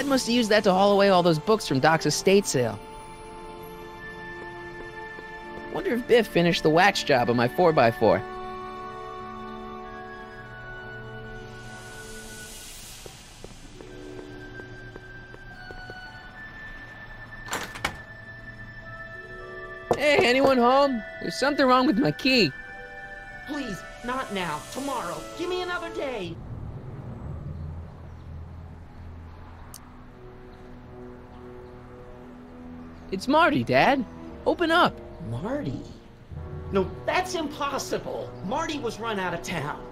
Dad must have used that to haul away all those books from Doc's estate sale. Wonder if Biff finished the wax job on my 4x4. Hey, anyone home? There's something wrong with my key. Please, not now. Tomorrow. Give me another day. It's Marty, Dad. Open up. Marty? No, that's impossible. Marty was run out of town.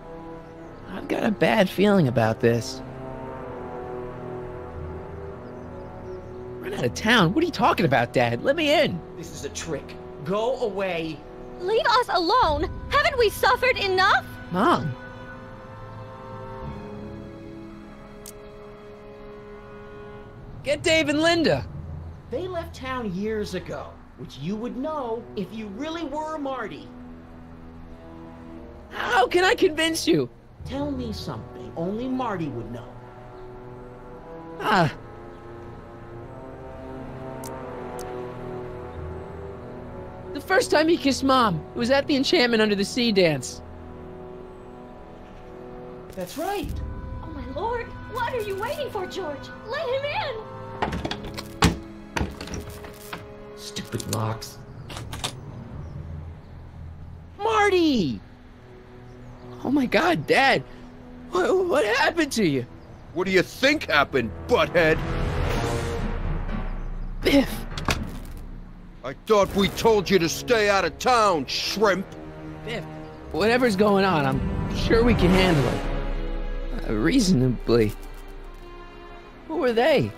I've got a bad feeling about this. Run out of town? What are you talking about, Dad? Let me in. This is a trick. Go away. Leave us alone! Haven't we suffered enough? Mom. Get Dave and Linda. They left town years ago, which you would know if you really were Marty. How can I convince you? Tell me something only Marty would know. Ah. The first time he kissed Mom, it was at the Enchantment Under the Sea dance. That's right. Oh my lord! What are you waiting for, George? Let him in! Stupid locks. Marty! Oh my god, Dad! What, what happened to you? What do you think happened, butthead? Biff! I thought we told you to stay out of town, shrimp. Biff, whatever's going on, I'm sure we can handle it. Uh, reasonably. Who were they?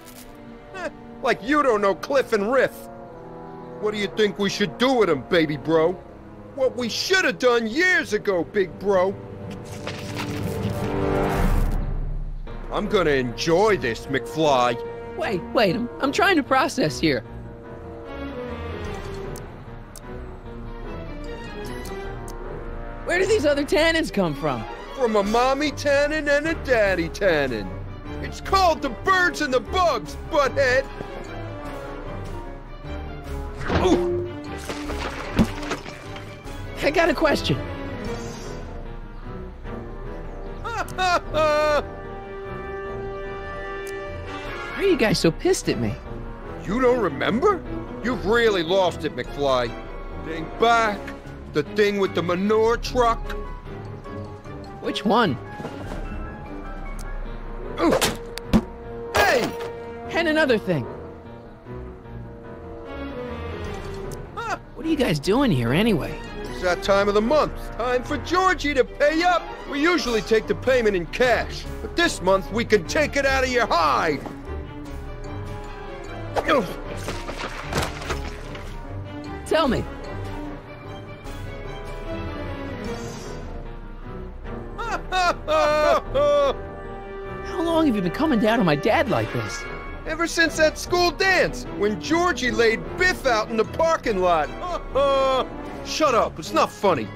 Eh, like you don't know Cliff and Riff. What do you think we should do with him, baby bro? What we should have done years ago, big bro. I'm gonna enjoy this, McFly. Wait, wait, I'm, I'm trying to process here. Where do these other Tannens come from? From a mommy Tannen and a daddy Tannen. It's called the birds and the bugs, butthead. Ooh. I got a question. Why are you guys so pissed at me? you don't remember? You've really lost it, McFly. Think back. The thing with the manure truck. Which one? Ooh. Hey! And another thing. What are you guys doing here anyway? It's that time of the month. Time for Georgie to pay up. We usually take the payment in cash, but this month we can take it out of your hide. Tell me. How long have you been coming down on my dad like this? Ever since that school dance, when Georgie laid Biff out in the parking lot. Shut up, it's not funny.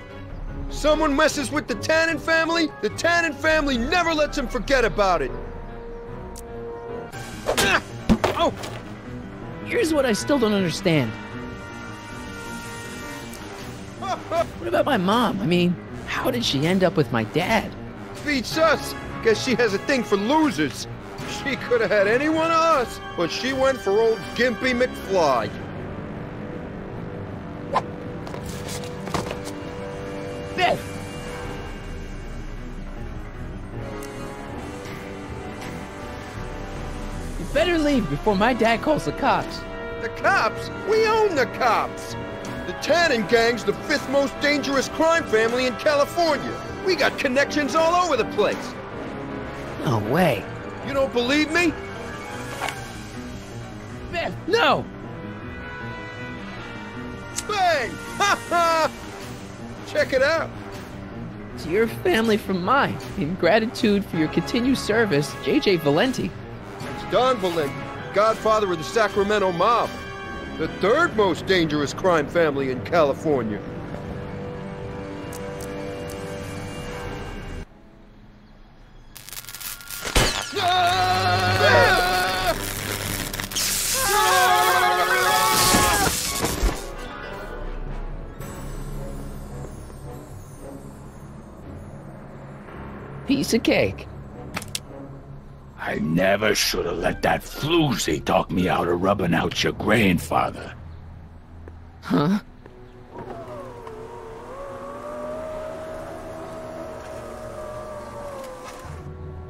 Someone messes with the Tannen family, the Tannen family never lets him forget about it. Ah! Oh! Here's what I still don't understand. What about my mom? I mean, how did she end up with my dad? Beats us. Guess she has a thing for losers. She could have had any one of us, but she went for old Gimpy McFly. Biff! You better leave before my dad calls the cops. The cops? We own the cops. The Tannen gang's the fifth most dangerous crime family in California. We got connections all over the place. No way. You don't believe me? Biff, no! Bang! Ha ha! Check it out. To your family from mine, in gratitude for your continued service, JJ Valenti. It's Don Valenti, godfather of the Sacramento mob. The third most dangerous crime family in California. Piece of cake. I never should have let that floozy talk me out of rubbing out your grandfather. Huh?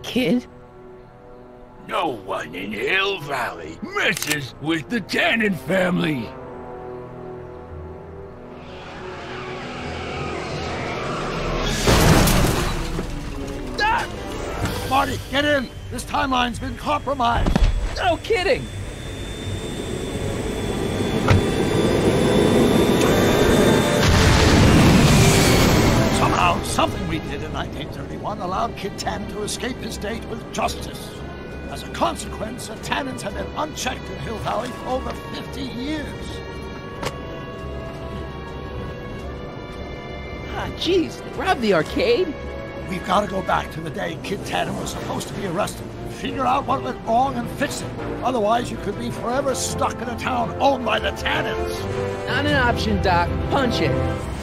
Kid? No one in Hill Valley messes with the Tannen family. Marty, get in! This timeline's been compromised! No kidding! Somehow, something we did in 1931 allowed Kid Tannen to escape his date with justice. As a consequence, the Tannens have been unchecked in Hill Valley for over 50 years. Ah, jeez, they robbed the arcade? We've got to go back to the day Kid Tannen was supposed to be arrested. Figure out what went wrong and fix it. Otherwise, you could be forever stuck in a town owned by the Tannens. Not an option, Doc. Punch it.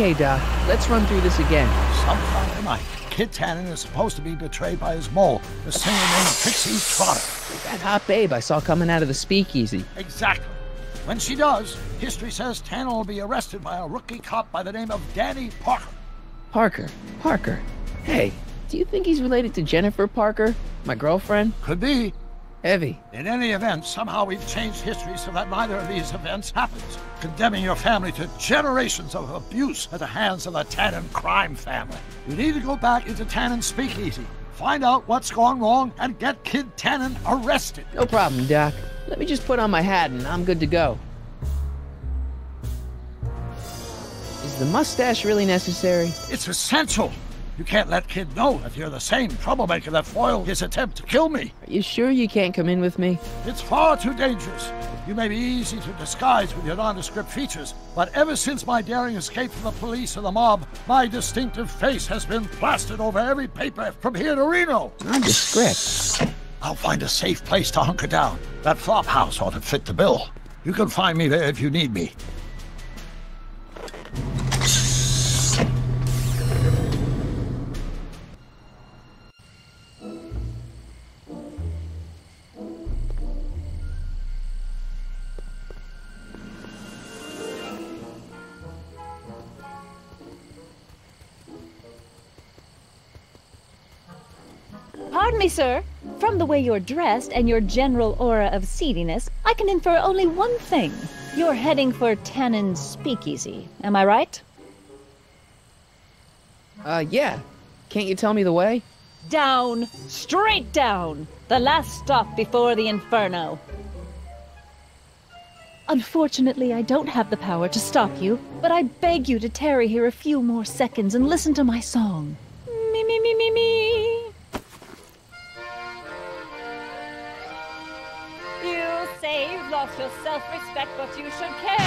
Okay, Doc. Let's run through this again. Sometime tonight, Kid Tannen is supposed to be betrayed by his mole, the singer named Trixie Trotter. That hot babe I saw coming out of the speakeasy. Exactly. When she does, history says Tannen will be arrested by a rookie cop by the name of Danny Parker. Parker. Parker. Hey, do you think he's related to Jennifer Parker, my girlfriend? Could be. Evie. In any event, somehow we've changed history so that neither of these events happens, condemning your family to generations of abuse at the hands of the Tannen crime family. You need to go back into Tannen Speakeasy, find out what's gone wrong, and get Kid Tannen arrested. No problem, Doc. Let me just put on my hat and I'm good to go. Is the mustache really necessary? It's essential. You can't let Kid know that you're the same troublemaker that foiled his attempt to kill me. Are you sure you can't come in with me? It's far too dangerous. You may be easy to disguise with your nondescript features, but ever since my daring escape from the police and the mob, my distinctive face has been plastered over every paper from here to Reno. Nondescript. I'll find a safe place to hunker down. That flop house ought to fit the bill. You can find me there if you need me. Pardon me, sir. From the way you're dressed and your general aura of seediness, I can infer only one thing. You're heading for Tannen's Speakeasy. Am I right? Uh, yeah. Can't you tell me the way? Down, straight down. The last stop before the Inferno. Unfortunately, I don't have the power to stop you, but I beg you to tarry here a few more seconds and listen to my song. Me, me, me, me, me. Say lost your self-respect, but you should care.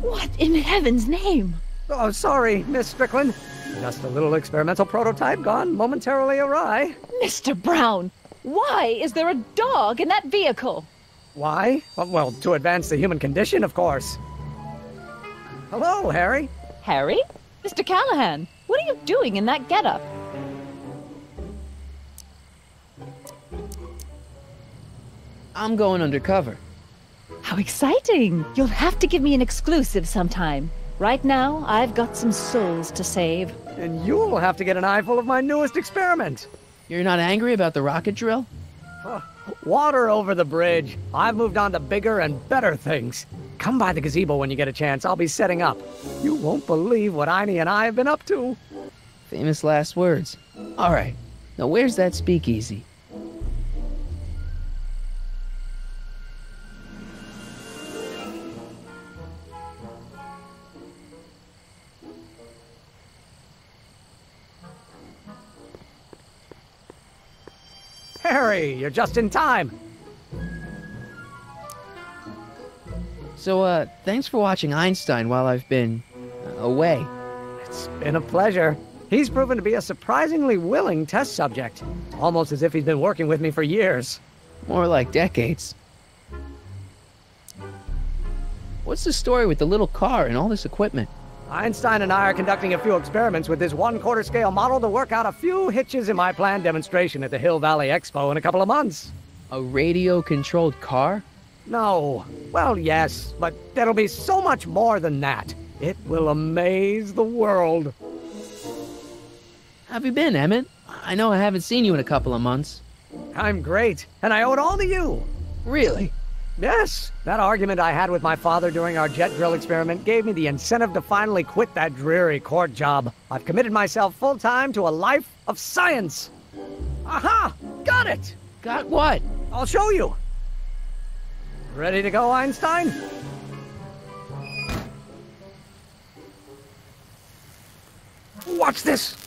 What in heaven's name? Oh, sorry, Miss Strickland. Just a little experimental prototype gone momentarily awry. Mr. Brown, why is there a dog in that vehicle? Why? Well, to advance the human condition, of course. Hello, Harry. Harry? Mr. Callahan, what are you doing in that getup? I'm going undercover. How exciting! You'll have to give me an exclusive sometime. Right now, I've got some souls to save. And you'll have to get an eyeful of my newest experiment. You're not angry about the rocket drill? Water over the bridge. I've moved on to bigger and better things. Come by the gazebo when you get a chance. I'll be setting up. You won't believe what Einie and I have been up to. Famous last words. All right. Now, where's that speakeasy? You're just in time. So, uh, thanks for watching Einstein while I've been uh, away. It's been a pleasure. He's proven to be a surprisingly willing test subject. Almost as if he's been working with me for years. More like decades. What's the story with the little car and all this equipment? Einstein and I are conducting a few experiments with this one-quarter scale model to work out a few hitches in my planned demonstration at the Hill Valley Expo in a couple of months. A radio-controlled car? No. Well, yes, but there'll be so much more than that. It will amaze the world. Have you been, Emmett? I know I haven't seen you in a couple of months. I'm great, and I owe it all to you. Really? Yes, that argument I had with my father during our jet drill experiment gave me the incentive to finally quit that dreary court job. I've committed myself full time to a life of science. Aha! Got it! Got what? I'll show you. Ready to go, Einstein? Watch this!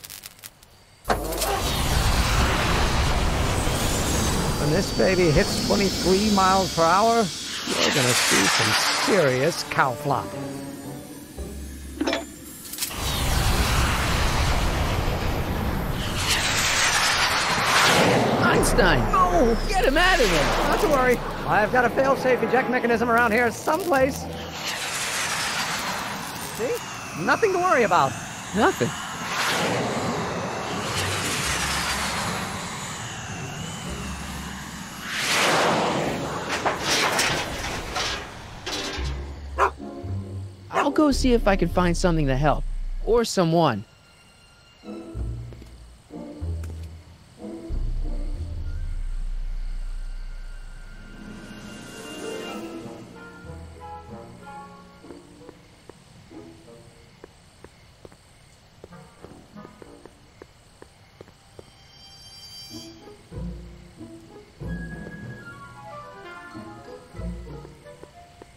When this baby hits 23 miles per hour, you're gonna see some serious cow flop. Einstein! Oh, Get him out of there! not to worry. I've got a fail-safe eject mechanism around here someplace. See? Nothing to worry about. Nothing. I'll go see if I can find something to help. Or someone.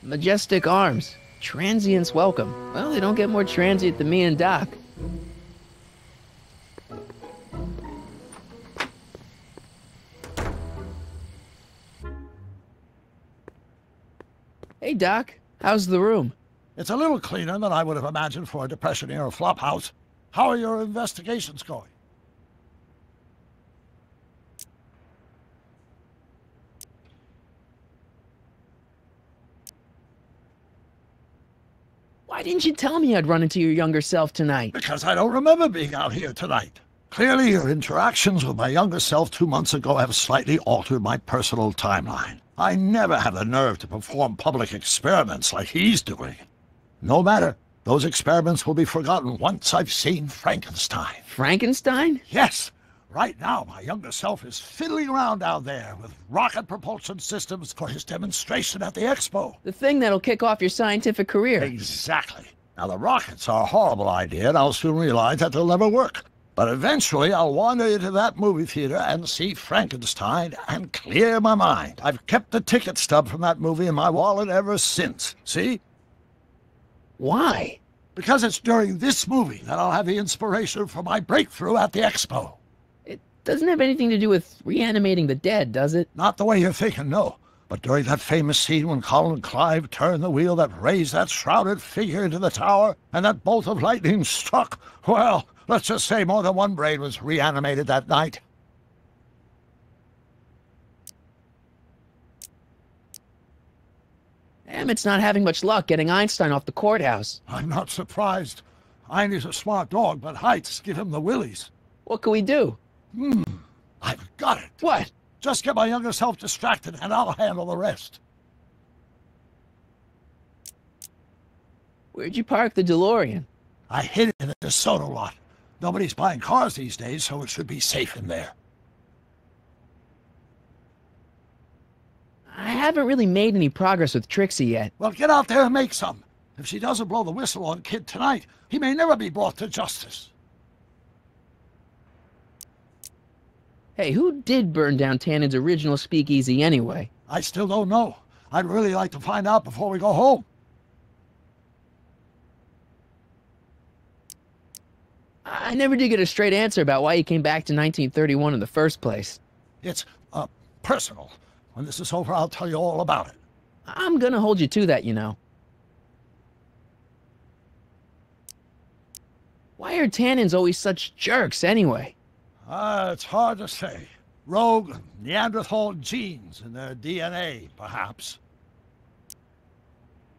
Majestic Arms. Transients welcome. Well, they don't get more transient than me and Doc. Hey, Doc. How's the room? It's a little cleaner than I would have imagined for a Depression era flophouse. How are your investigations going? Why didn't you tell me I'd run into your younger self tonight? Because I don't remember being out here tonight. Clearly, your interactions with my younger self two months ago have slightly altered my personal timeline. I never had the nerve to perform public experiments like he's doing. No matter, those experiments will be forgotten once I've seen Frankenstein. Frankenstein? Yes, right now my younger self is fiddling around down there with rocket propulsion systems for his demonstration at the expo. The thing that'll kick off your scientific career. Exactly. Now, the rockets are a horrible idea, and I'll soon realize that they'll never work. But eventually, I'll wander into that movie theater and see Frankenstein and clear my mind. I've kept the ticket stub from that movie in my wallet ever since. See? Why? Because it's during this movie that I'll have the inspiration for my breakthrough at the expo. Doesn't have anything to do with reanimating the dead, does it? Not the way you're thinking, no. But during that famous scene when Colin Clive turned the wheel that raised that shrouded figure into the tower, and that bolt of lightning struck, well, let's just say more than one brain was reanimated that night. Emmett's not having much luck getting Einstein off the courthouse. I'm not surprised. Einstein's a smart dog, but heights give him the willies. What can we do? Hmm. I've got it. What? Just get my younger self distracted, and I'll handle the rest. Where'd you park the DeLorean? I hid it in the DeSoto lot. Nobody's buying cars these days, so it should be safe in there. I haven't really made any progress with Trixie yet. Well, get out there and make some. If she doesn't blow the whistle on Kid tonight, he may never be brought to justice. Hey, who did burn down Tannen's original speakeasy anyway? I still don't know. I'd really like to find out before we go home. I never did get a straight answer about why he came back to 1931 in the first place. It's, uh, personal. When this is over, I'll tell you all about it. I'm gonna hold you to that, you know. Why are Tannens always such jerks, anyway? Ah, it's hard to say. Rogue Neanderthal genes in their DNA, perhaps.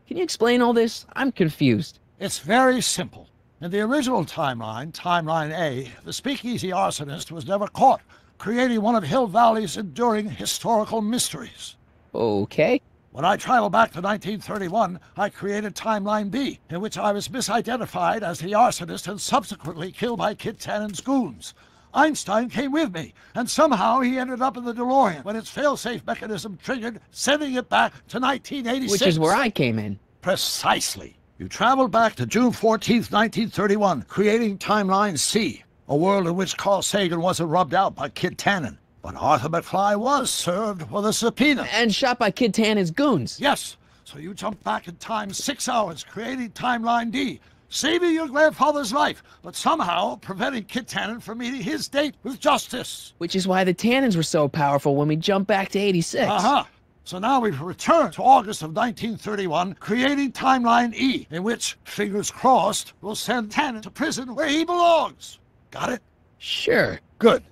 Can you explain all this? I'm confused. It's very simple. In the original timeline, Timeline A, the speakeasy arsonist was never caught, creating one of Hill Valley's enduring historical mysteries. Okay. When I travel back to 1931, I created Timeline B, in which I was misidentified as the arsonist and subsequently killed by Kid Tannen's goons. Einstein came with me, and somehow he ended up in the DeLorean when its failsafe mechanism triggered, sending it back to 1986. Which is where I came in. Precisely. You traveled back to June 14th, 1931, creating Timeline C, a world in which Carl Sagan wasn't rubbed out by Kid Tannen. But Arthur McFly was served with a subpoena. And shot by Kid Tannen's goons. Yes, so you jumped back in time six hours, creating Timeline D, saving your grandfather's life, but somehow preventing Kid Tannen from meeting his date with justice. Which is why the Tannens were so powerful when we jump back to 86. Uh-huh. So now we've returned to August of 1931, creating Timeline E, in which, fingers crossed, we'll send Tannen to prison where he belongs. Got it? Sure. Good.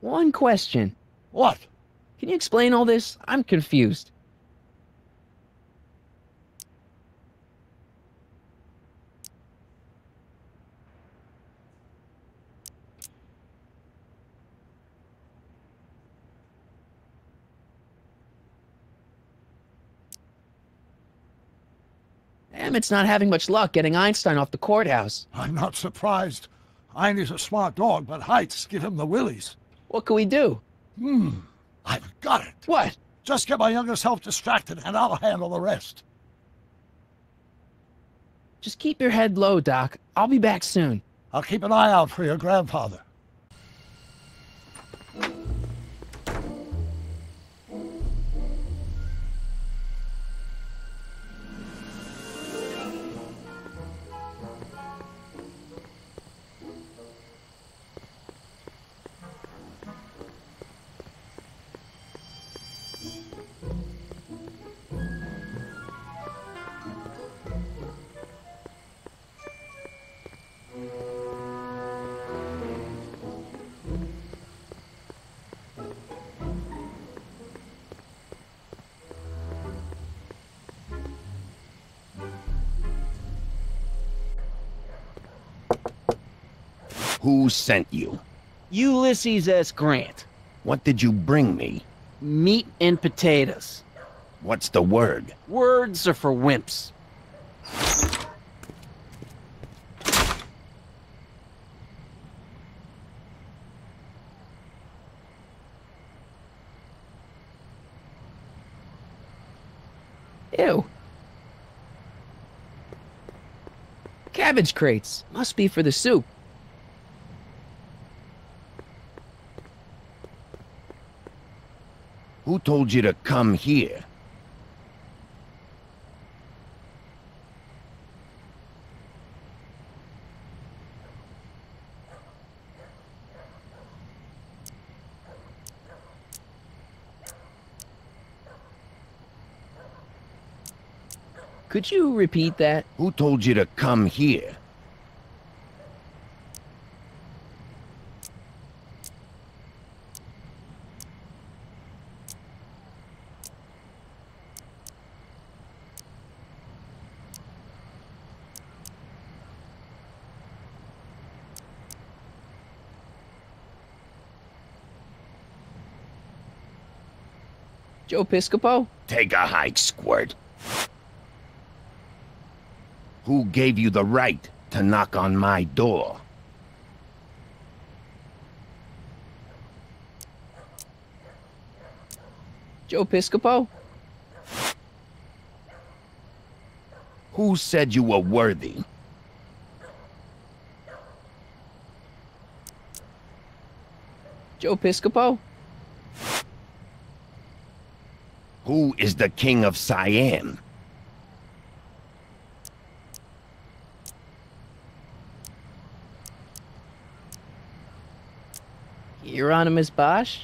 One question. What? Can you explain all this? I'm confused. Emmett's not having much luck getting Einstein off the courthouse. I'm not surprised. Einstein's a smart dog, but heights give him the willies. What can we do? Hmm. I've got it. What? Just get my younger self distracted, and I'll handle the rest. Just keep your head low, Doc. I'll be back soon. I'll keep an eye out for your grandfather. Who sent you? Ulysses S. Grant. What did you bring me? Meat and potatoes. What's the word? Words are for wimps. Ew. Cabbage crates. Must be for the soup. Who told you to come here? Could you repeat that? Who told you to come here? Joe Piscopo? Take a hike, Squirt. Who gave you the right to knock on my door? Joe Piscopo? Who said you were worthy? Joe Piscopo? Who is the king of Siam? Hieronymus Bosch?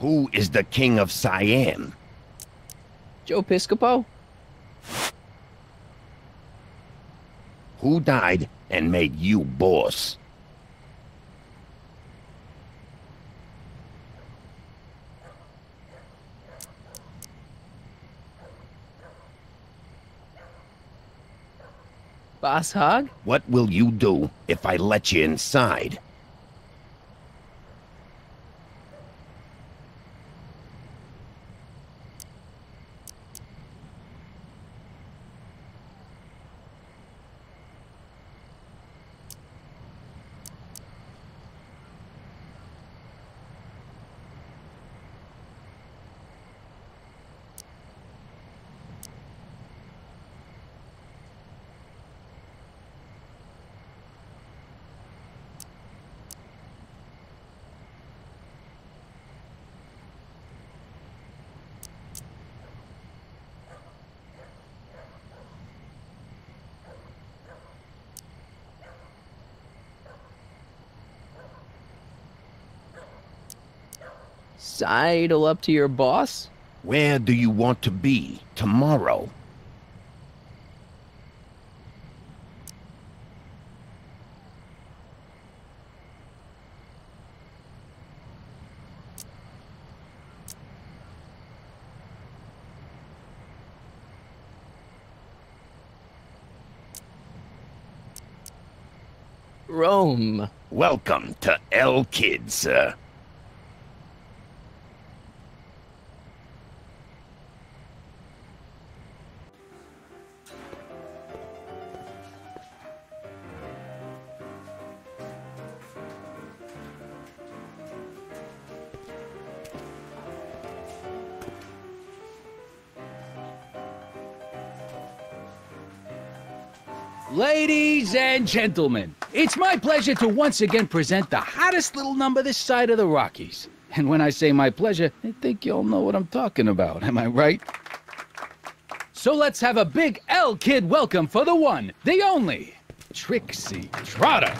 Who is the king of Siam? Joe Piscopo? Who died and made you boss? Boss Hog? What will you do if I let you inside? Sidle up to your boss? Where do you want to be tomorrow? Rome. Welcome to El Kid, sir. Ladies and gentlemen, it's my pleasure to once again present the hottest little number this side of the Rockies. And when I say my pleasure, I think y'all know what I'm talking about, am I right? So let's have a big El Kid welcome for the one, the only, Trixie Trotter.